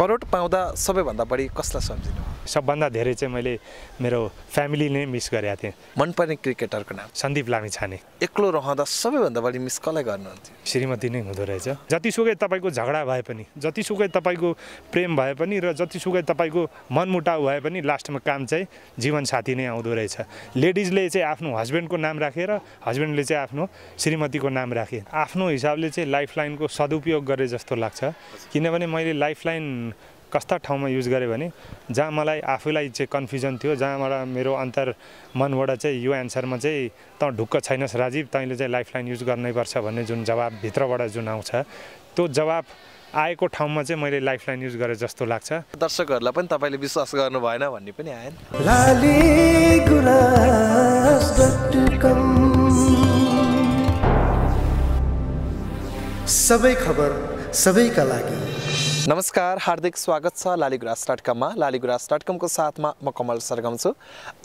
करोड पाउँदा सबैभन्दा बढी कसलाई सम्झिनु? सबभन्दा धेरै चाहिँ मैले मेरो फ्यामिली नै मिस गरेको थिएँ। मनपर्ने क्रिकेटरको नाम? सन्दीप लामी छाने एक्लो रहँदा सबैभन्दा बढी मिस कसलाई गर्नुहुन्थ्यो? श्रीमती नै हुँदो रहेछ। जतिसुकै तपाईँको झगडा भए पनि जतिसुकै तपाईँको प्रेम भए पनि र जतिसुकै तपाईँको मनमुटाउ भए पनि लास्टमा काम चाहिँ जीवनसाथी नै आउँदो रहेछ। लेडिजले चाहिँ आफ्नो हस्बेन्डको नाम राखेर हस्बेन्डले चाहिँ आफ्नो श्रीमतीको नाम राखे। आफ्नो हिसाबले चाहिँ लाइफ लाइनको सदुपयोग गरे जस्तो लाग्छ। किनभने मैले लाइफ लाइन कस्ता ठाउँमा युज गरेँ भने जहाँ मलाई आफूलाई चाहिँ कन्फ्युजन थियो जहाँबाट मेरो अन्तर मनबाट चाहिँ यो एन्सरमा चाहिँ त ढुक्क छैनस् राजीव तैँले चाहिँ लाइफ लाइन युज गर्नैपर्छ भन्ने जुन जवाब भित्रबाट जुन आउँछ त्यो जवाब आएको ठाउँमा चाहिँ मैले लाइफ लाइन युज गरेँ जस्तो लाग्छ। दर्शकहरूलाई पनि तपाईँले विश्वास गर्नु भएन भन्ने पनि आएन। लाली गुराँस डट कम। सबै खबर सबैका लागि। नमस्कार हार्दिक स्वागत छ लालीगुराँस डट कममा लालीगुराँस डट कमको साथमा म कमल सरगम छु।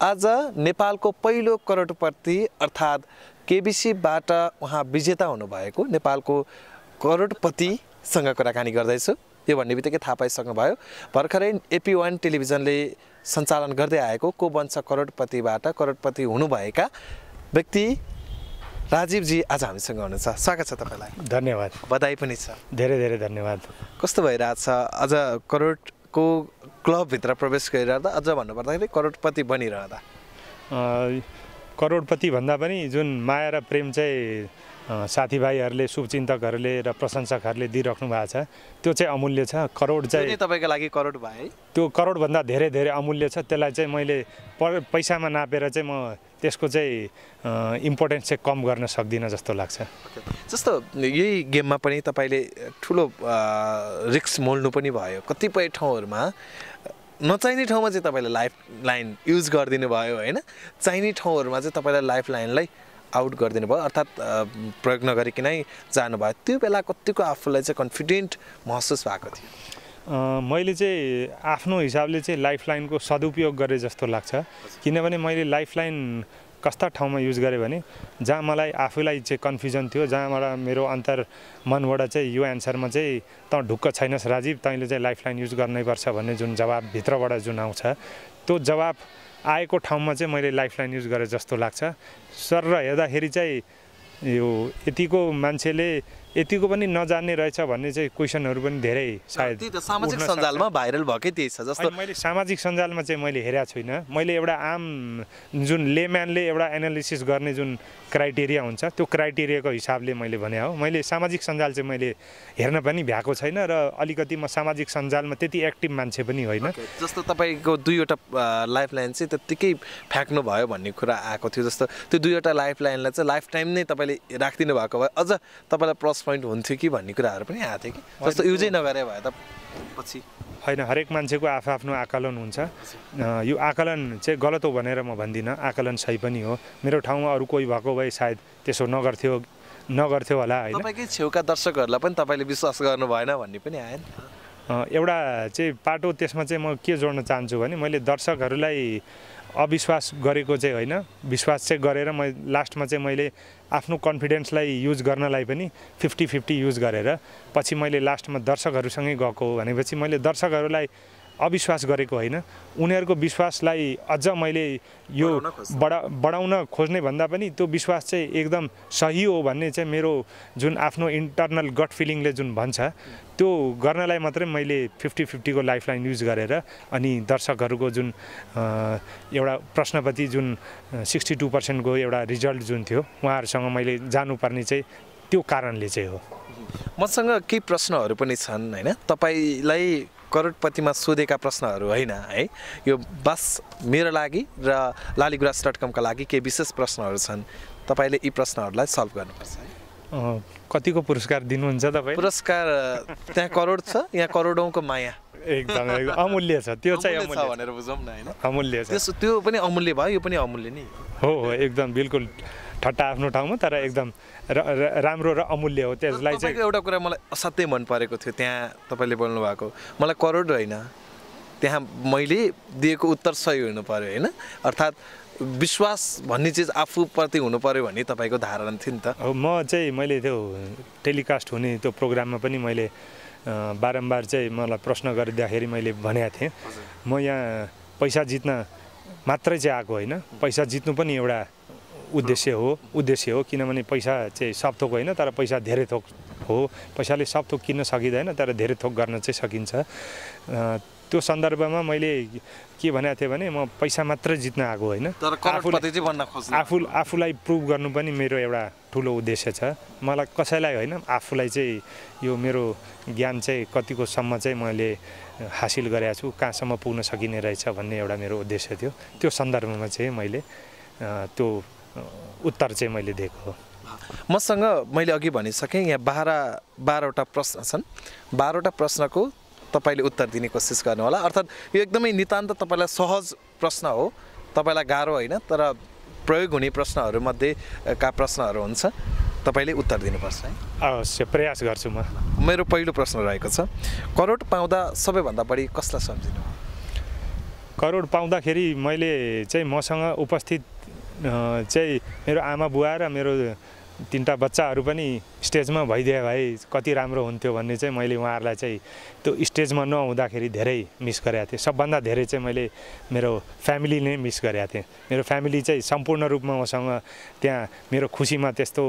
आज नेपालको पहिलो करोडपति अर्थात् केबिसीबाट उहाँ विजेता हुनुभएको नेपालको करोडपतिसँग कुराकानी गर्दैछु। यो भन्ने बित्तिकै थाहा पाइसक्नुभयो। भर्खरै एपी वान टेलिभिजनले सञ्चालन गर्दै आएको को बन्छ करोडपतिबाट करोडपति हुनुभएका व्यक्ति राजीवजी आज हामीसँग हुनुहुन्छ। स्वागत छ तपाईँलाई। धन्यवाद। बधाई पनि छ। धेरै धेरै धन्यवाद। कस्तो भइरहेछ? अझ करोडको क्लबभित्र प्रवेश गरिरहँदा अझ भन्नुपर्दाखेरि करोडपति बनिरहँदा। करोडपति भन्दा पनि जुन माया र प्रेम चाहिँ साथीभाइहरूले शुभचिन्तकहरूले र प्रशंसकहरूले दिइराख्नु भएको छ। त्यो चाहिँ अमूल्य छ। करोड चाहिँ तपाईँको लागि करोड भयो है? त्यो करोडभन्दा धेरै धेरै अमूल्य छ। त्यसलाई चाहिँ मैले प पैसामा नापेर चाहिँ म त्यसको चाहिँ इम्पोर्टेन्स चाहिँ कम गर्न सक्दिनँ जस्तो लाग्छ। जस्तो यही गेममा पनि तपाईँले ठुलो रिक्स मोल्नु पनि भयो। कतिपय ठाउँहरूमा नचाहिने ठाउँमा चाहिँ तपाईँले लाइफ लाइन युज गरिदिनु भयो होइन? चाहिने ठाउँहरूमा चाहिँ तपाईँलाई लाइफ लाइनलाई आउट गरिदिनु भयो। अर्थात् प्रयोग नगरिकनै जानुभयो। त्यो बेला कतिको आफूलाई चाहिँ कन्फिडेन्ट महसुस भएको थियो? मैले चाहिँ आफ्नो हिसाबले चाहिँ लाइफ लाइनको सदुपयोग गरेँ जस्तो लाग्छ। किनभने मैले लाइफ लाइन कस्ता ठाउँमा युज गरेँ भने जहाँ मलाई आफूलाई चाहिँ कन्फ्युजन थियो जहाँबाट मेरो अन्तर मनबाट चाहिँ यो एन्सरमा चाहिँ त ढुक्क छैनस् राजीव तैँले चाहिँ लाइफ लाइन युज गर्नैपर्छ भन्ने जुन जवाब भित्रबाट जुन आउँछ त्यो जवाब आएको ठाउँमा चाहिँ मैले लाइफ लाइन युज गरेँ जस्तो लाग्छ। सर र हेर्दाखेरि चाहिँ यो यतिको मान्छेले यतिको पनि नजान्ने रहेछ भन्ने चाहिँ क्वेसनहरू पनि धेरै सायद त्यही त सामाजिक। सञ्जालमा भाइरल भएकै त्यही छ जस्तो मैले सामाजिक सञ्जालमा चाहिँ मैले हेरेको छुइनँ। मैले एउटा आम जुन लेम्यानले एउटा एनालिसिस गर्ने जुन क्राइटेरिया हुन्छ त्यो क्राइटेरियाको हिसाबले मैले भने हो। मैले सामाजिक सञ्जाल चाहिँ मैले हेर्न पनि भ्याएको छैन र अलिकति म सामाजिक सञ्जालमा त्यति एक्टिभ मान्छे पनि होइन। जस्तो तपाईँको दुईवटा लाइफ लाइन चाहिँ त्यत्तिकै फ्याँक्नु भयो भन्ने कुरा आएको थियो जस्तो। त्यो दुईवटा लाइफ लाइनलाई चाहिँ लाइफ टाइम नै तपाईँले राखिदिनु भएको भए अझ तपाईँलाई प्लस पोइन्ट हुन्थ्यो कि भन्ने कुराहरू पनि आएको थियो कि? जस्तो युजै नगरे भए त पछि। होइन हरेक मान्छेको आफ्नो आकलन हुन्छ। यो आकलन चाहिँ गलत हो भनेर म भन्दिनँ। आकलन सही पनि हो। मेरो ठाउँमा अरू कोही भएको भए सायद त्यसो नगर्थ्यो नगर्थ्यो होला होइन। तपाईँकै छेउका दर्शकहरूलाई पनि तपाईँले विश्वास गर्नु भएन भन्ने पनि आएन एउटा चाहिँ पाटो त्यसमा चाहिँ म के जोड्न चाहन्छु भने मैले दर्शकहरूलाई अविश्वास गरेको चाहिँ होइन। विश्वास चाहिँ गरेर म लास्टमा चाहिँ मैले आफ्नो कन्फिडेन्सलाई युज गर्नलाई पनि फिफ्टी फिफ्टी युज गरेर पछि मैले लास्टमा दर्शकहरूसँगै गएको भनेपछि मैले दर्शकहरूलाई अविश्वास गरेको होइन। उनीहरूको विश्वासलाई अझ मैले यो। बढा बढाउन खोज्ने भन्दा पनि त्यो विश्वास चाहिँ एकदम सही हो भन्ने चाहिँ मेरो जुन आफ्नो इन्टरनल गट फिलिङले जुन भन्छ त्यो गर्नलाई मात्रै मैले फिफ्टी फिफ्टीको लाइफ लाइन युज गरेर अनि दर्शकहरूको जुन एउटा प्रश्नपति जुन सिक्सटी टू पर्सेन्टको एउटा रिजल्ट जुन थियो उहाँहरूसँग मैले जानुपर्ने चाहिँ त्यो कारणले चाहिँ हो। मसँग केही प्रश्नहरू पनि छन् होइन? तपाईँलाई करोडपतिमा सोधेका प्रश्नहरू होइन है। यो बस मेरो लागि र लालीगुराँस डट कमका लागि केही विशेष प्रश्नहरू छन्। तपाईँले यी प्रश्नहरूलाई सल्भ गर्नुपर्छ है। अ, कतिको पुरस्कार दिनुहुन्छ तपाईँ? पुरस्कार त्यहाँ करोड छ यहाँ करोडौँको माया। एकदम अमूल्य छ त्यो चाहिँ अमूल्य भनेर बुझौँ न होइन। अमूल्य छ। त्यो पनि अमूल्य भयो यो पनि अमूल्य नै हो हो एकदम बिल्कुल। ठट्टा आफ्नो ठाउँमा तर एकदम राम्रो र अमूल्य हो। त्यसलाई चाहिँ एउटा कुरा मलाई असाध्यै मन परेको थियो त्यहाँ तपाईँले बोल्नु भएको मलाई करोड होइन। त्यहाँ मैले दिएको उत्तर सही हुनु पऱ्यो होइन? अर्थात् विश्वास भन्ने चिज आफूप्रति हुनु पऱ्यो भन्ने तपाईँको धारणा थियो नि त। म चाहिँ मैले त्यो टेलिकास्ट हुने त्यो प्रोग्राममा पनि मैले बारम्बार चाहिँ मलाई प्रश्न गरिदिँदाखेरि मैले भनेको थिएँ। म यहाँ पैसा जित्न मात्रै चाहिँ आएको होइन। पैसा जित्नु पनि एउटा उद्देश्य हो उद्देश्य हो किनभने पैसा चाहिँ सब थोक होइन तर पैसा धेरै थोक हो। पैसाले सब थोक किन्न सकिँदैन तर धेरै थोक गर्न चाहिँ सकिन्छ। त्यो सन्दर्भमा मैले के भनेको थिएँ भने म पैसा मात्रै जित्न आएको होइन। आफू आफूलाई प्रुभ गर्नु पनि मेरो एउटा ठुलो उद्देश्य छ। मलाई कसैलाई होइन आफूलाई चाहिँ यो मेरो ज्ञान चाहिँ कतिको सम्म चाहिँ मैले हासिल गरेको छु कहाँसम्म पुग्न सकिने रहेछ भन्ने एउटा मेरो उद्देश्य थियो। त्यो सन्दर्भमा चाहिँ मैले त्यो उत्तर चाहिँ मैले दिएको हो। मसँग मैले अघि भनिसकेँ यहाँ बाह्र बाह्रवटा प्रश्न छन्। बाह्रवटा प्रश्नको तपाईँले उत्तर दिने कोसिस गर्नुहोला। अर्थात् यो एकदमै नितान्त तपाईँलाई सहज प्रश्न हो। तपाईँलाई गाह्रो होइन तर प्रयोग हुने प्रश्नहरूमध्येका प्रश्नहरू हुन्छ तपाईँले उत्तर दिनुपर्छ है। अवश्य प्रयास गर्छु म। मेरो पहिलो प्रश्न रहेको छ करोड पाउँदा सबैभन्दा बढी कसलाई सम्झिनु? करोड पाउँदाखेरि मैले चाहिँ मसँग उपस्थित चाहिँ मेरो आमा बुवा र मेरो तिनवटा बच्चाहरू पनि स्टेजमा भइदिए भए कति राम्रो हुन्थ्यो भन्ने चाहिँ मैले उहाँहरूलाई चाहिँ त्यो स्टेजमा नहुँदाखेरि धेरै मिस गरेको थिएँ। सबभन्दा धेरै चाहिँ मैले मेरो फ्यामिली नै मिस गरेको थिएँ। मेरो फ्यामिली चाहिँ सम्पूर्ण रूपमा मसँग त्यहाँ मेरो खुसीमा त्यस्तो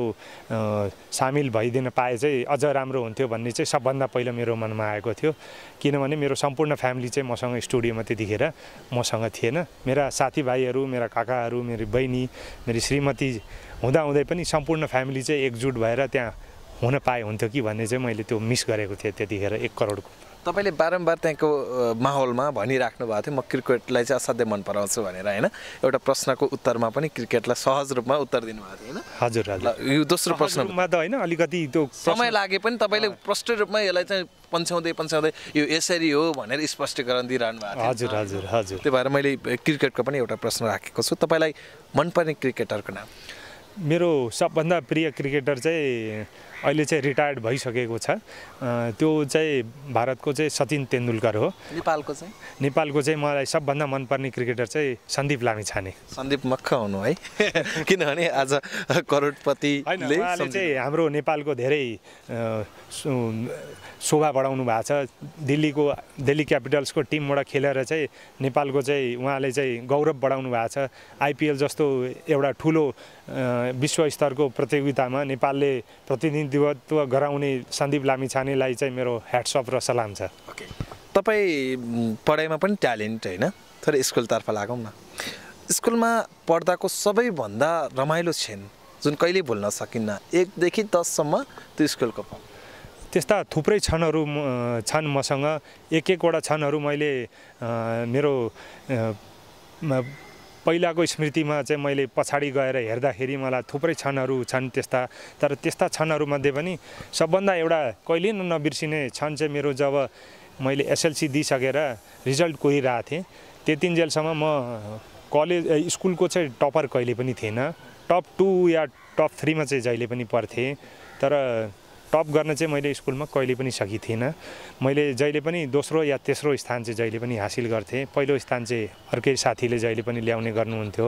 सामेल भइदिन पाए चाहिँ अझ राम्रो हुन्थ्यो भन्ने चाहिँ सबभन्दा पहिला मेरो मनमा आएको थियो। किनभने मेरो सम्पूर्ण फ्यामिली चाहिँ मसँग स्टुडियोमा त्यतिखेर मसँग थिएन। मेरा साथीभाइहरू मेरा काकाहरू मेरो बहिनी मेरो श्रीमती हुँदाहुँदै पनि सम्पूर्ण फ्यामिली चाहिँ एकजुट भएर त्यहाँ हुन पाए हुन्थ्यो कि भन्ने चाहिँ मैले त्यो मिस गरेको थिएँ त्यतिखेर एक करोडको तपाईँले बारम्बार त्यहाँको माहौलमा भनिराख्नु भएको थियो म क्रिकेटलाई चाहिँ असाध्यै मन पराउँछु भनेर होइन? एउटा प्रश्नको उत्तरमा पनि क्रिकेटलाई सहज रूपमा उत्तर दिनुभएको थियो होइन? हजुर हजुर। यो दोस्रो प्रश्न। प्रश्नमा त होइन अलिकति त्यो समय लागे पनि तपाईँले प्रष्ट रूपमा यसलाई चाहिँ पन्छ्याउँदै पन्छ्याउँदै यो यसरी हो भनेर स्पष्टीकरण दिइरहनु भएको हजुर हजुर हजुर। त्यही भएर मैले क्रिकेटको पनि एउटा प्रश्न राखेको छु। तपाईँलाई मनपर्ने क्रिकेटरको नाम? मेरो सबभन्दा प्रिय क्रिकेटर चाहिँ अहिले चाहिँ रिटायर्ड भइसकेको छ। त्यो चाहिँ भारतको चाहिँ सचिन तेन्दुलकर हो। नेपालको चाहिँ? नेपालको चाहिँ मलाई सबभन्दा मनपर्ने क्रिकेटर चाहिँ सन्दीप लामिछाने। सन्दीप मक्ख हुनु है? किनभने आज उहाँले सम्झिनु। चाहिँ हाम्रो नेपालको धेरै शोभा बढाउनु भएको छ। दिल्लीको दिल्ली क्यापिटल्सको टिमबाट खेलेर चाहिँ नेपालको चाहिँ उहाँले चाहिँ गौरव बढाउनु भएको छ। आइपिएल जस्तो एउटा ठुलो विश्व स्तरको प्रतियोगितामा नेपालले प्रतिनिधित्व गराउने सन्दीप लामिछानेलाई चाहिँ मेरो ह्याट्सअप र सलाम छ। तपाईँ पढाइमा पनि ट्यालेन्ट होइन? तर स्कुलतर्फ लागौँ न। स्कुलमा पढ्दाको सबैभन्दा रमाइलो क्षण जुन कहिल्यै भुल्न सकिन्न? एकदेखि दससम्म त्यो स्कुलको त्यस्ता थुप्रै क्षणहरू छन् मसँग। एक एकवटा क्षणहरू मैले मेरो पहिलाको स्मृतिमा चाहिँ मैले पछाडि गएर हेर्दाखेरि मलाई थुप्रै क्षणहरू छन् त्यस्ता। तर त्यस्ता क्षणहरूमध्ये पनि सबभन्दा एउटा कहिले नबिर्सिने क्षण चाहिँ मेरो जब मैले एसएलसी दिइसकेर रिजल्ट कोहिरहेको थिएँ त्यतिन्जेलसम्म म कलेज स्कुलको चाहिँ टपर कहिले पनि थिएन। टप टू या टप थ्रीमा चाहिँ जहिले पनि पर्थेँ तर टप गर्न चाहिँ मैले स्कुलमा कहिले पनि सकेको थिइनँ मैले जहिले पनि दोस्रो या तेस्रो स्थान चाहिँ जहिले पनि हासिल गर्थेँ। पहिलो स्थान चाहिँ अर्कै साथीले जहिले पनि ल्याउने गर्नुहुन्थ्यो।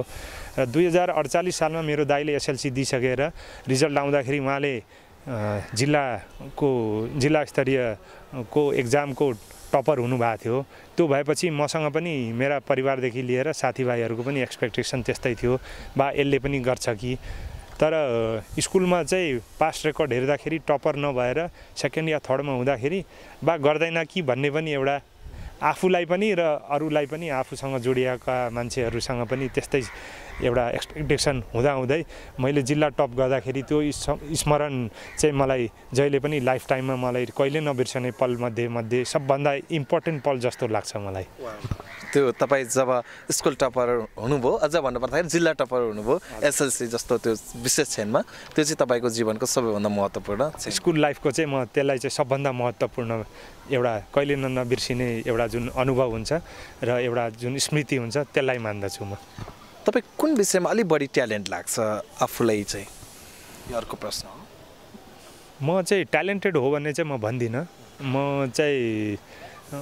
र दुई हजार अडचालिस सालमा मेरो दाइले एसएलसी दिइसकेर रिजल्ट आउँदाखेरि उहाँले जिल्लाको जिल्ला स्तरीयको एक्जामको टपर हुनुभएको थियो। त्यो भएपछि मसँग पनि मेरा परिवारदेखि लिएर साथीभाइहरूको पनि एक्सपेक्टेसन त्यस्तै थियो। बा यसले पनि गर्छ कि। तर स्कुलमा चाहिँ पास रेकर्ड हेर्दाखेरि टपर नभएर सेकेन्ड या थर्डमा हुँदाखेरि बा गर्दैन कि भन्ने पनि एउटा आफूलाई पनि र अरूलाई पनि आफूसँग जोडिएका मान्छेहरूसँग पनि त्यस्तै एउटा एक्सपेक्टेसन हुँदाहुँदै मैले जिल्ला टप गर्दाखेरि त्यो स्म- स्मरण चाहिँ मलाई जहिले पनि लाइफ टाइममा मलाई कहिले नबिर्सने पलमध्ये मध्ये सबभन्दा इम्पोर्टेन्ट पल जस्तो लाग्छ मलाई। त्यो तपाईँ जब स्कुल टपर हुनुभयो अझ भन्नुपर्दाखेरि जिल्ला टपर हुनुभयो एसएलसी जस्तो त्यो विशेष क्षणमा त्यो चाहिँ तपाईँको जीवनको सबैभन्दा महत्त्वपूर्ण स्कुल लाइफको चाहिँ म त्यसलाई चाहिँ सबभन्दा महत्त्वपूर्ण एउटा कहिले न नबिर्सिने एउटा जुन अनुभव हुन्छ र एउटा जुन स्मृति हुन्छ त्यसलाई मान्दछु म। तपाईँ कुन विषयमा अलिक बढी ट्यालेन्ट लाग्छ आफूलाई चाहिँ? यो अर्को प्रश्न हो। म चाहिँ ट्यालेन्टेड हो भन्ने चाहिँ म भन्दिनँ। म चाहिँ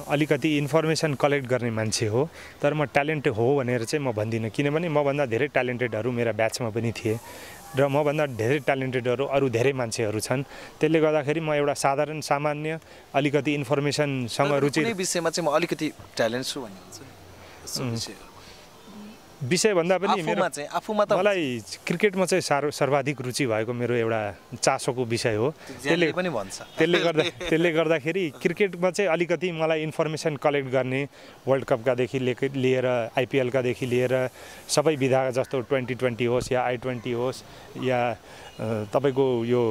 अलिकति इन्फर्मेसन कलेक्ट गर्ने मान्छे हो तर म ट्यालेन्टेड हो भनेर चाहिँ म भन्दिनँ। किनभने मभन्दा धेरै ट्यालेन्टेडहरू मेरा ब्याचमा पनि थिए र मभन्दा धेरै ट्यालेन्टेडहरू अरू धेरै मान्छेहरू छन्। त्यसले गर्दाखेरि म एउटा साधारण सामान्य अलिकति इन्फर्मेसनसँग रुचि विषयमा चाहिँ म अलिकति ट्यालेन्ट छु भन्ने हुन्छ नि यस्तो विषयहरू। विषयभन्दा पनि मेरो आफूमा त मलाई क्रिकेटमा चाहिँ साह्रो सर्वाधिक रुचि भएको मेरो एउटा चासोको विषय हो। त्यसले पनि भन्छ। त्यसले गर्दा त्यसले गर्दाखेरि क्रिकेटमा चाहिँ अलिकति मलाई इन्फर्मेसन कलेक्ट गर्ने वर्ल्ड कपकादेखि लिएर आइपिएलकादेखि लिएर सबै विधा जस्तो ट्वेन्टी ट्वेन्टी होस् या आई ट्वेन्टी होस् या तपाईँको यो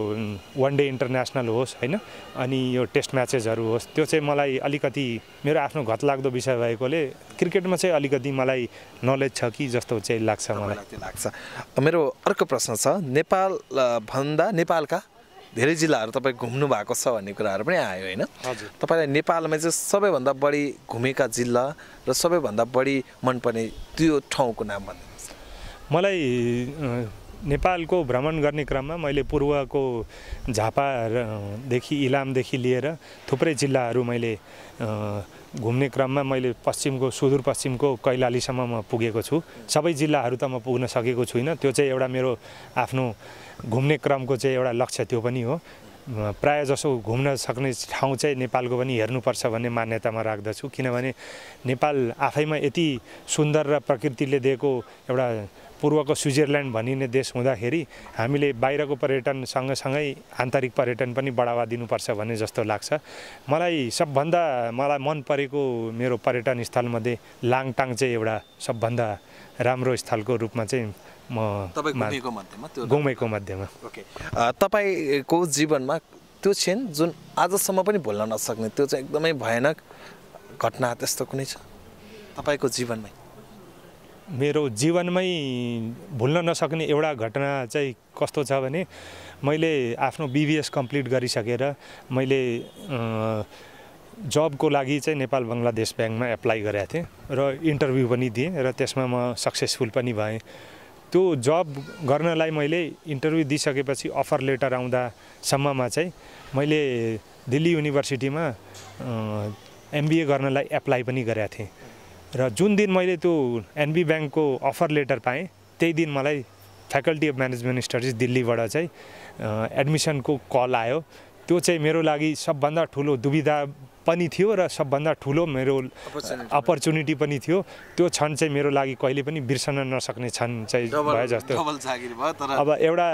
वान डे इन्टरनेसनल होस् होइन? अनि यो टेस्ट म्याचेसहरू होस् त्यो चाहिँ मलाई अलिकति मेरो आफ्नो घतलाग्दो विषय भएकोले क्रिकेटमा चाहिँ अलिकति मलाई नलेज छ कि जस्तो चाहिँ लाग्छ मलाई। लाग्छ। मेरो अर्को प्रश्न छ नेपाल भन्दा नेपालका धेरै जिल्लाहरू तपाईँ घुम्नु भएको छ भन्ने कुराहरू पनि आयो होइन? हजुर। तपाईँलाई नेपालमा चाहिँ सबैभन्दा बढी घुमेका जिल्ला र सबैभन्दा बढी मनपर्ने त्यो ठाउँको नाम भन्नुहोस्। मलाई नेपालको भ्रमण गर्ने क्रममा मैले पूर्वको झापादेखि इलामदेखि लिएर थुप्रै जिल्लाहरू मैले घुम्ने क्रममा मैले पश्चिमको सुदूरपश्चिमको कैलालीसम्म म पुगेको छु। सबै जिल्लाहरू त म पुग्न सकेको छुइनँ। त्यो चाहिँ एउटा मेरो आफ्नो घुम्ने क्रमको चाहिँ एउटा लक्ष्य त्यो पनि हो। प्रायः जसो घुम्न सक्ने ठाउँ चाहिँ नेपालको पनि हेर्नुपर्छ भन्ने मान्यतामा राख्दछु। किनभने नेपाल आफैमा यति सुन्दर र प्रकृतिले दिएको एउटा पूर्वको स्विजरल्यान्ड भनिने देश हुँदाखेरि हामीले बाहिरको पर्यटन सँगसँगै आन्तरिक पर्यटन पनि बढावा दिनुपर्छ भन्ने जस्तो लाग्छ। मलाई सबभन्दा मलाई मन परेको मेरो पर्यटन स्थलमध्ये लाङटाङ चाहिँ एउटा सबभन्दा राम्रो स्थलको रूपमा चाहिँ म घुमेको मध्येमा? तपाईँको जीवनमा त्यो क्षण जुन आजसम्म पनि भुल्न नसक्ने त्यो चाहिँ एकदमै भयानक घटना त्यस्तो कुनै छ? तपाईँको जीवनमै? मेरो जीवनमै भुल्न नसक्ने एउटा घटना चाहिँ कस्तो छ भने मैले आफ्नो बिबिएस कम्प्लिट गरिसकेर मैले जबको लागि चाहिँ नेपाल बङ्गलादेश ब्याङ्कमा एप्लाई गरेको थिएँ र इन्टरभ्यू पनि दिएँ र त्यसमा म सक्सेसफुल पनि भएँ। त्यो जब गर्नलाई मैले इन्टरभ्यू दिइसकेपछि अफर लेटर आउँदासम्ममा चाहिँ मैले दिल्ली युनिभर्सिटीमा एमबिए गर्नलाई एप्लाई पनि गरेको थिएँ। र जुन दिन मैले त्यो एनबी ब्याङ्कको अफर लेटर पाएँ त्यही दिन मलाई फ्याकल्टी अफ म्यानेजमेन्ट स्टडिज दिल्लीबाट चाहिँ एडमिसनको कल आयो। त्यो चाहिँ मेरो लागि सबभन्दा ठुलो दुविधा पनि थियो र सबभन्दा ठुलो मेरो अपर्च्युनिटी पनि थियो। त्यो क्षण चाहिँ मेरो लागि कहिले पनि बिर्सन नसक्ने क्षण चाहिँ भयो जस्तो। अब एउटा।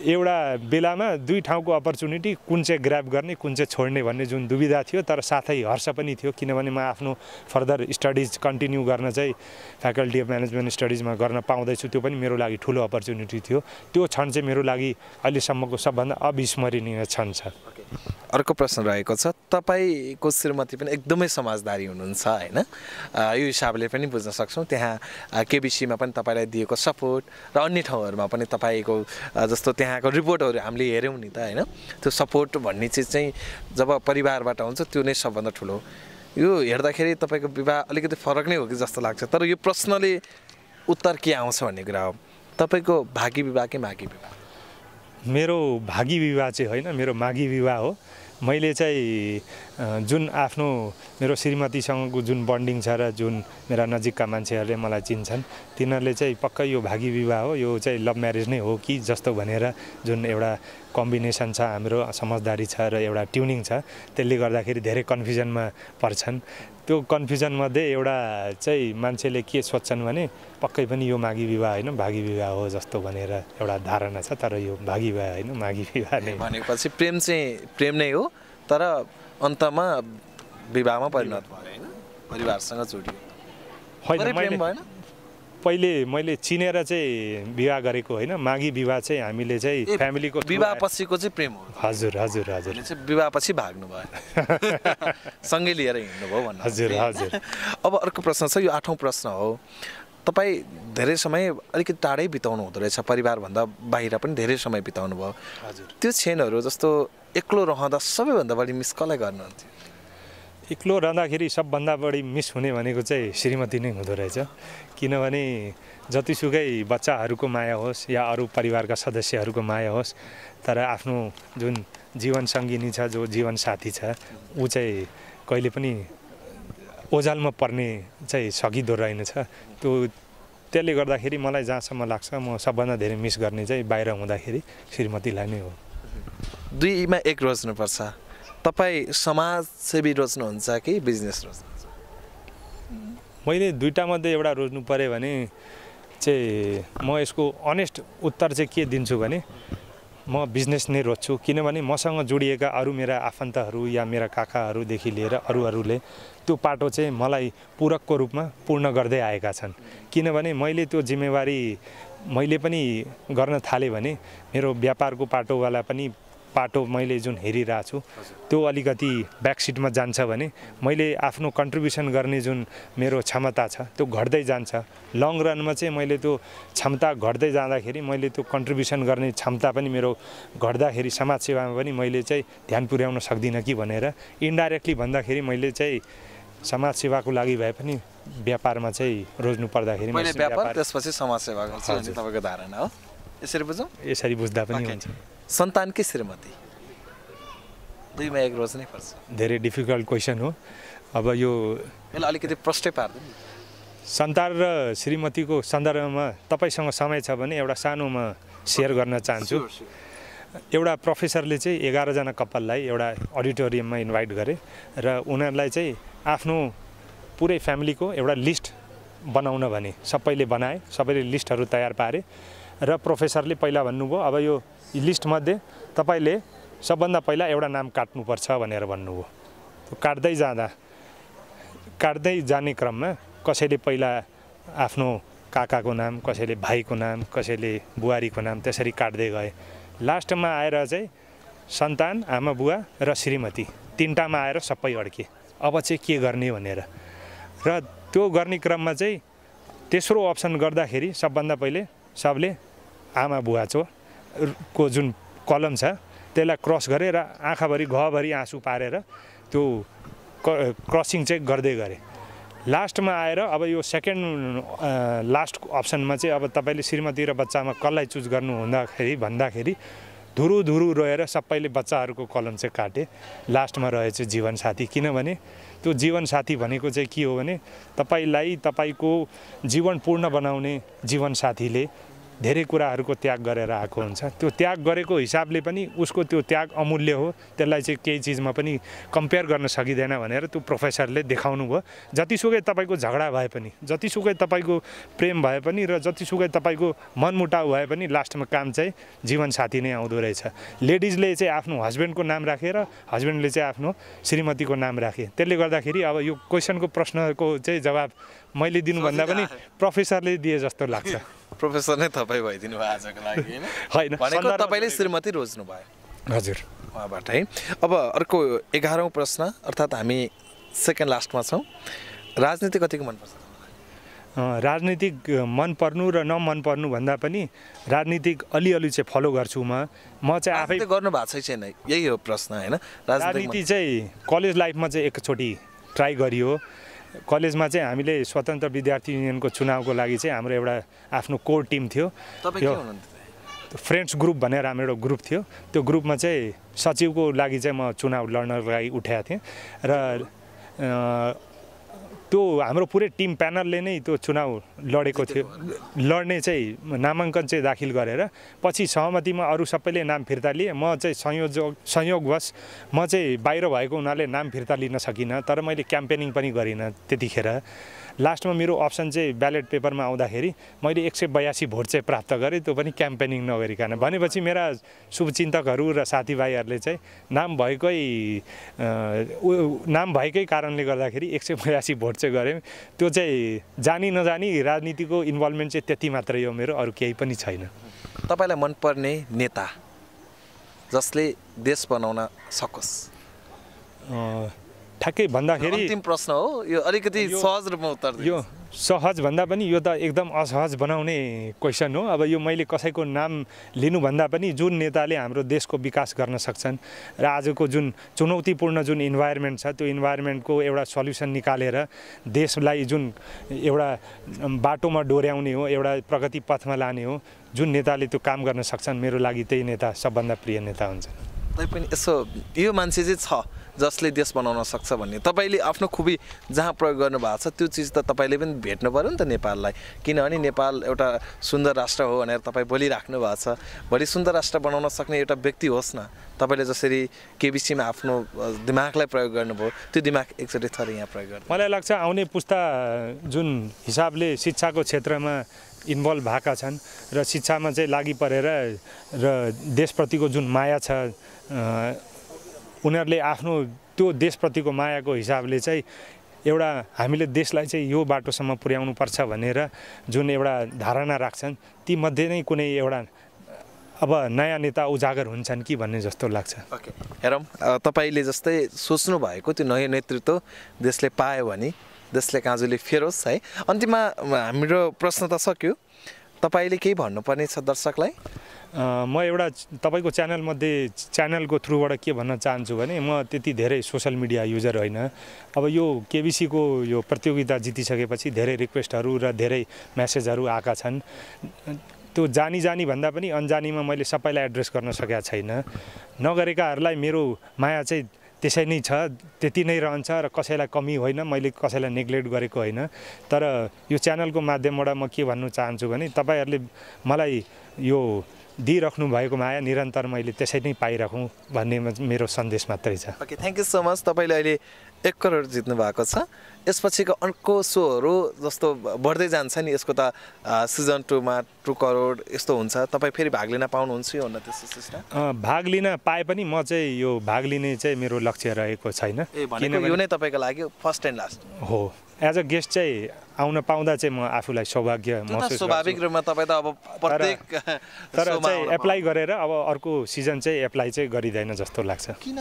एउटा बेलामा दुई ठाउँको अपर्च्युनिटी कुन चाहिँ ग्राप गर्ने कुन चाहिँ छोड्ने भन्ने जुन दुविधा थियो तर साथै हर्ष पनि थियो। किनभने म आफ्नो फर्दर स्टडिज कन्टिन्यू गर्न चाहिँ फ्याकल्टी अफ म्यानेजमेन्ट स्टडिजमा गर्न पाउँदैछु। त्यो पनि मेरो लागि ठुलो अपर्च्युनिटी थियो। त्यो क्षण चाहिँ मेरो लागि अहिलेसम्मको सबभन्दा अविस्मरणीय क्षण छ। अर्को प्रश्न रहेको छ तपाईँको श्रीमती पनि एकदमै समाजदारी हुनुहुन्छ होइन? यो हिसाबले पनि बुझ्न सक्छौँ त्यहाँ केबिसीमा पनि तपाईँलाई दिएको सपोर्ट र अन्य ठाउँहरूमा पनि तपाईँको जस्तो त्यहाँको रिपोर्टहरू हामीले हेऱ्यौँ नि त होइन? त्यो सपोर्ट भन्ने चिज चाहिँ जब परिवारबाट हुन्छ त्यो नै सबभन्दा ठुलो। यो हेर्दाखेरि तपाईँको विवाह अलिकति फरक नै हो कि जस्तो लाग्छ? तर यो प्रश्नले उत्तर के आउँछ भन्ने कुरा हो। तपाईँको भागी विवाह कि मागी विवाह? मेरो भागी विवाह चाहिँ होइन मेरो माघी विवाह हो। मैले चाहिँ जुन आफ्नो मेरो श्रीमतीसँगको जुन बन्डिङ छ र जुन मेरा नजिकका मान्छेहरूले मलाई चिन्छन् तिनीहरूले चाहिँ पक्कै यो भागी विवाह हो यो चाहिँ लभ म्यारेज नै हो कि जस्तो भनेर जुन एउटा कम्बिनेसन छ हाम्रो समझदारी छ र एउटा ट्युनिङ छ त्यसले गर्दाखेरि धेरै कन्फ्युजनमा पर्छन् त्यो कन्फ्युजनमध्ये एउटा चाहिँ मान्छेले के सोध्छन् भने पक्कै पनि यो माघी विवाह होइन भागी विवाह हो जस्तो भनेर एउटा धारणा छ तर यो भागी विवाह होइन माघी विवाह नै। भनेपछि प्रेम चाहिँ प्रेम नै हो तर अन्तमा विवाहमा परिणत भयो होइन? परिवारसँग जोडियो। होइन पहिले मैले चिनेर चाहिँ विवाह गरेको होइन? माघी विवाह चाहिँ हामीले चाहिँ फ्यामिलीको विवाह पछिको चाहिँ प्रेम हो। हजुर हजुर हजुर। चाहिँ विवाह पछि भाग्नु भयो। सँगै लिएर हिँड्नुभयो भन्नु हजुर हजुर। अब अर्को प्रश्न छ यो आठौँ प्रश्न हो। तपाईँ धेरै समय अलिकति टाढै बिताउनु हुँदो रहेछ परिवारभन्दा बाहिर पनि धेरै समय बिताउनु भयो हजुर। त्यो क्षणहरू जस्तो एक्लो रहँदा सबैभन्दा बढी मिस कसलाई गर्नुहुन्थ्यो एक्लो रहँदाखेरि सबभन्दा बढी मिस हुने भनेको चाहिँ श्रीमती नै हुँदो रहेछ। किनभने जतिसुकै बच्चाहरूको माया होस् या अरू परिवारका सदस्यहरूको माया होस् तर आफ्नो जुन जीवन सङ्गिनी छ जो जीवन साथी छ ऊ चाहिँ कहिले पनि ओझालमा पर्ने चाहिँ सकिँदो रहेनछ। त्यो त्यसले गर्दाखेरि मलाई जहाँसम्म लाग्छ म सबभन्दा धेरै मिस गर्ने चाहिँ बाहिर हुँदाखेरि श्रीमतीलाई नै हो। दुईमा एक रोज्नुपर्छ। तपाईँ समाजसेवी रोज्नुहुन्छ कि बिजनेस रोज्नुहुन्छ? मैले दुइटामध्ये एउटा रोज्नु पऱ्यो भने चाहिँ म यसको अनेस्ट उत्तर चाहिँ के दिन्छु भने म बिजनेस नै रोज्छु। किनभने मसँग जोडिएका अरू मेरा आफन्तहरू या मेरा काकाहरूदेखि लिएर अरूहरूले त्यो पाटो चाहिँ मलाई पूरकको रूपमा पूर्ण गर्दै आएका छन्। किनभने मैले त्यो जिम्मेवारी मैले पनि गर्न थालेँ भने मेरो व्यापारको पाटोवाला पनि पाटो मैले जुन हेरिरहेको छु त्यो अलिकति ब्याकसिटमा जान्छ भने मैले आफ्नो कन्ट्रिब्युसन गर्ने जुन मेरो क्षमता छ त्यो घट्दै जान्छ। लङ रनमा चाहिँ मैले त्यो क्षमता घट्दै जाँदाखेरि मैले त्यो कन्ट्रिब्युसन गर्ने क्षमता पनि मेरो घट्दाखेरि समाजसेवामा पनि मैले चाहिँ ध्यान पुर्याउन सक्दिनँ कि भनेर इन्डाइरेक्टली भन्दाखेरि मैले चाहिँ समाजसेवाको लागि भए पनि व्यापारमा चाहिँ रोज्नु पर्दाखेरि व्यापार त्यसपछि समाजसेवा। तपाईँको धारणा हो यसरी बुझौँ यसरी बुझ्दा पनि. हुन्छ सन्तान कि श्रीमती दुईमा एक रोज्नै पर्छ धेरै डिफिकल्ट क्वेसन हो अब यो यसलाई अलिकति प्रष्टै पारिदिनु। सन्तान र श्रीमतीको सन्दर्भमा तपाईँसँग समय छ भने एउटा सानो म सेयर गर्न चाहन्छु. एउटा प्रोफेसरले चाहिँ एघारजना कपाललाई एउटा अडिटोरियममा इन्भाइट गरे र उनीहरूलाई चाहिँ आफ्नो पुरै फ्यामिलीको एउटा लिस्ट बनाउन भने सबैले बनाए सबैले लिस्टहरू तयार पारे र प्रोफेसरले पहिला भन्नुभयो अब यो लिस्टमध्ये तपाईँले सबभन्दा पहिला एउटा नाम काट्नुपर्छ भनेर भन्नुभयो। काट्दै जाँदा काट्दै जाने क्रममा कसैले पहिला आफ्नो काकाको नाम कसैले भाइको नाम कसैले बुहारीको नाम त्यसरी काट्दै गए। लास्टमा आएर चाहिँ सन्तान आमा बुवा र श्रीमती तिनवटामा आएर सबै अड्के। अब चाहिँ के गर्ने भनेर। र त्यो गर्ने क्रममा चाहिँ तेस्रो अप्सन गर्दाखेरि सबभन्दा पहिले सबले आमा बुवा चो को जुन कलम छ त्यसलाई क्रस गरेर आँखाभरि घभरि आँसु पारेर त्यो क्रसिङ चाहिँ गर्दै गरे। लास्टमा आएर अब यो सेकेन्ड लास्ट अप्सनमा चाहिँ अब तपाईँले श्रीमती र बच्चामा कसलाई चुज गर्नु हुँदाखेरि भन्दाखेरि धुरु धुरु रोएर सबैले बच्चाहरूको कलम चाहिँ काटे। लास्टमा रहेछ जीवनसाथी। किनभने त्यो जीवनसाथी भनेको चाहिँ के हो भने तपाईँलाई तपाईँको जीवन पूर्ण बनाउने जीवनसाथीले धेरै कुराहरूको त्याग गरेर आएको हुन्छ। त्यो त्याग गरेको हिसाबले पनि उसको त्यो त्याग अमूल्य हो। त्यसलाई चाहिँ केही चिजमा पनि कम्पेयर गर्न सकिँदैन भनेर त्यो प्रोफेसरले देखाउनु भयो। जतिसुकै तपाईँको झगडा भए पनि जतिसुकै तपाईँको प्रेम भए पनि र जतिसुकै तपाईँको मनमुटाउ भए पनि लास्टमा काम चाहिँ जीवनसाथी नै आउँदो रहेछ। लेडिजले चाहिँ आफ्नो हस्बेन्डको नाम राखेर हस्बेन्डले चाहिँ आफ्नो श्रीमतीको नाम राखे। त्यसले गर्दाखेरि अब यो क्वेसनको प्रश्नको चाहिँ जवाब मैले दिनुभन्दा पनि प्रोफेसरले दिए जस्तो लाग्छ। प्रोफेसर नै तपाईँ भइदिनु भयो आजको लागि होइन? भनेको तपाईँले श्रीमती रोज्नु भयो। हजुर। उहाँबाट है? अब अर्को एघारौँ प्रश्न अर्थात् हामी सेकेन्ड लास्टमा छौँ। राजनीति कतिको मनपर्छ? राजनीतिक मन पर्नु र नमन पर्नु भन्दा पनि राजनीतिक अलिअलि चाहिँ फलो गर्छु म। म चाहिँ आफै गर्नु भएको छैन यही हो प्रश्न होइन? राजनीति चाहिँ कलेज लाइफमा चाहिँ एकचोटि ट्राई गरियो। कलेजमा चाहिँ हामीले स्वतन्त्र विद्यार्थी युनियनको चुनावको लागि चाहिँ हाम्रो एउटा आफ्नो कोर टिम थियो। तपाईँ के यो हुनुहुन्थ्यो? फ्रेन्ड्स ग्रुप भनेर हाम्रो एउटा ग्रुप थियो। त्यो ग्रुपमा चाहिँ सचिवको लागि चाहिँ म चुनाव लड्नको लागि उठाएको थिएँ। र त्यो हाम्रो पुरै टिम प्यानलले नै त्यो चुनाव लडेको थियो। लड्ने चाहिँ नामाङ्कन चाहिँ दाखिल गरेर पछि सहमतिमा अरू सबैले नाम फिर्ता लिए। म चाहिँ संयोजक संयोगवश म चाहिँ बाहिर भएको हुनाले नाम फिर्ता लिन सकिनँ तर मैले क्याम्पेनिङ पनि गरिनँ त्यतिखेर। लास्टमा मेरो अप्सन चाहिँ ब्यालेट पेपरमा आउँदाखेरि मैले एक सय बयासी भोट चाहिँ प्राप्त गरेँ त्यो पनि क्याम्पेनिङ नगरिकन। भनेपछि मेरा शुभचिन्तकहरू र साथीभाइहरूले चाहिँ नाम भएकै नाम भएकै कारणले गर्दाखेरि एक सय बयासी भोट चाहिँ गरेँ। त्यो चाहिँ जानी नजानी राजनीतिको इन्भल्भमेन्ट चाहिँ त्यति मात्रै हो मेरो अरू केही पनि छैन। तपाईँलाई मनपर्ने नेता जसले देश बनाउन सकोस्? ठ्याक्कै भन्दाखेरि अन्तिम प्रश्न हो। यो अलिकति सहज रूपमा उत्तर। यो सहज भन्दा पनि यो त एकदम असहज बनाउने क्वेसन हो। अब यो मैले कसैको नाम लिनुभन्दा पनि जुन नेताले हाम्रो देशको विकास गर्न सक्छन् र आजको जुन चुनौतीपूर्ण जुन इन्भाइरोमेन्ट छ त्यो इन्भाइरोमेन्टको एउटा सल्युसन निकालेर देशलाई जुन एउटा बाटोमा डोर्याउने हो एउटा प्रगति पथमा लाने हो जुन नेताले त्यो काम गर्न सक्छन् मेरो लागि त्यही नेता सबभन्दा प्रिय नेता हुन्छ तैपनि यसो यो मान्छे चाहिँ छ। जसले देश बनाउन सक्छ भन्ने। तपाईँले आफ्नो खुबी जहाँ प्रयोग गर्नुभएको छ त्यो चिज त तपाईँले पनि भेट्नु पऱ्यो नि त नेपाललाई। किनभने नेपाल एउटा सुन्दर राष्ट्र हो भनेर तपाईँ बोलिराख्नु भएको छ। भोलि सुन्दर राष्ट्र बनाउन सक्ने एउटा व्यक्ति होस् न तपाईँले जसरी केबिसीमा आफ्नो दिमागलाई प्रयोग गर्नुभयो त्यो दिमाग एकचोटि थरी यहाँ प्रयोग गर्नु मलाई लाग्छ आउने पुस्ता जुन हिसाबले शिक्षाको क्षेत्रमा इन्भल्भ भएका छन् र शिक्षामा चाहिँ लागि परेर र देशप्रतिको जुन माया छ उनीहरूले आफ्नो त्यो देशप्रतिको मायाको हिसाबले चाहिँ एउटा हामीले देशलाई चाहिँ यो बाटोसम्म पुर्याउनुपर्छ भनेर जुन एउटा धारणा राख्छन् तीमध्ये नै कुनै एउटा अब नयाँ नेता उजागर हुन्छन् कि भन्ने जस्तो लाग्छ। ओके हेरौँ। तपाईँले जस्तै सोच्नु भएको त्यो नयाँ नेतृत्व देशले पायो भने देशले काँजुले फेरोस् है। अन्तिममा हाम्रो प्रश्न त सक्यो। तपाईँले केही भन्नुपर्ने छ दर्शकलाई? म एउटा तपाईँको च्यानलमध्ये च्यानलको थ्रुबाट के भन्न चाहन्छु भने म त्यति धेरै सोसियल मिडिया युजर होइन। अब यो केबिसीको यो प्रतियोगिता जितिसकेपछि धेरै रिक्वेस्टहरू र धेरै म्यासेजहरू आएका छन्। त्यो जानी जानी भन्दा पनि अन्जानीमा मैले सबैलाई एड्रेस गर्न सकेका छैन। नगरेकाहरूलाई मेरो माया चाहिँ त्यसै नै छ त्यति नै रहन्छ र कसैलाई कमी होइन मैले कसैलाई नेग्लेक्ट गरेको होइन। तर यो च्यानलको माध्यमबाट म के भन्नु चाहन्छु भने तपाईँहरूले मलाई यो दिइराख्नु भएको माया निरन्तर मैले त्यसै नै पाइराखौँ भन्ने मेरो सन्देश मात्रै छ। Okay thank you so much तपाईँले अहिले एक करोड जित्नु भएको छ। यसपछिको अर्को सोहरू जस्तो बढ्दै जान्छ नि यसको त सिजन टूमा टु करोड यस्तो हुन्छ। तपाईँ फेरि भाग लिन पाउनुहुन्छ यो हुन त्यस्तो सिस्टम भाग लिन पाए पनि म चाहिँ यो भाग लिने चाहिँ मेरो लक्ष्य रहेको छैन। भनेको यो नै तपाईँको लागि फर्स्ट एन्ड लास्ट हो। एज अ गेस्ट चाहिँ आउन पाउँदा चाहिँ म आफूलाई सौभाग्य महसुस स्वाभाविक। रूपमा तपाईँ त अब प्रत्येक तर चाहिँ एप्लाई गरेर अब अर्को सिजन चाहिँ एप्लाई चाहिँ गरिँदैन जस्तो लाग्छ। किन?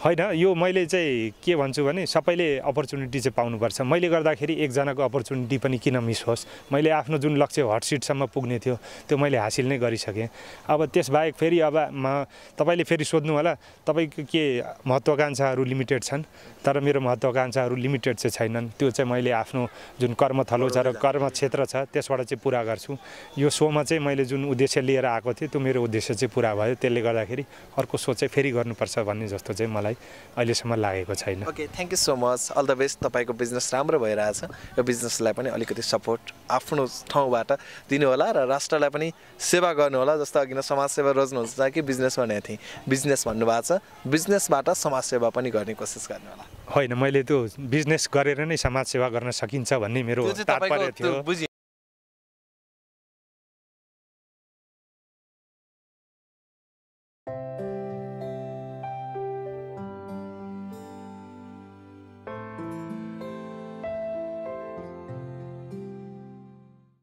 होइन यो मैले चाहिँ के भन्छु भने सबैले अपर्च्युनिटी चाहिँ पाउनुपर्छ। मैले गर्दाखेरि एकजनाको अपर्च्युनिटी पनि किन मिस होस्? मैले आफ्नो जुन लक्ष्य हट सिटसम्म पुग्ने थियो त्यो मैले हासिल नै गरिसकेँ। अब त्यसबाहेक फेरि अब म तपाईँले फेरि सोध्नु होला तपाईँको के महत्त्वाकाङ्क्षाहरू लिमिटेड छन्? तर मेरो महत्त्वाकाङ्क्षाहरू लिमिटेड चाहिँ छैनन्। त्यो चाहिँ मैले आफ्नो जुन कर्मथलो छ र कर्म क्षेत्र छ त्यसबाट चाहिँ पुरा गर्छु। यो सोमा चाहिँ मैले जुन उद्देश्य लिएर आएको थिएँ त्यो मेरो उद्देश्य चाहिँ पुरा भयो। त्यसले गर्दाखेरि अर्को सो चाहिँ फेरि गर्नुपर्छ भन्ने जस्तो चाहिँ मलाई अहिलेसम्म लागेको छैन। Okay thank you so much all the best तपाईँको बिजनेस राम्रो भइरहेछ। यो बिजनेसलाई पनि अलिकति सपोर्ट आफ्नो ठाउँबाट दिनु होला र राष्ट्रलाई पनि सेवा गर्नु होला जस्तो अघि नै समाजसेवा रोज्नुहुन्छ कि बिजनेस भनेको थिएँ। बिजनेस भन्नुभएको छ बिजनेसबाट समाजसेवा पनि गर्ने कोसिस गर्नु होला होइन मैले त्यो बिजनेस गरेर नै समाजसेवा गर्न सकिन्छ भन्ने मेरो तात्पर्य थियो।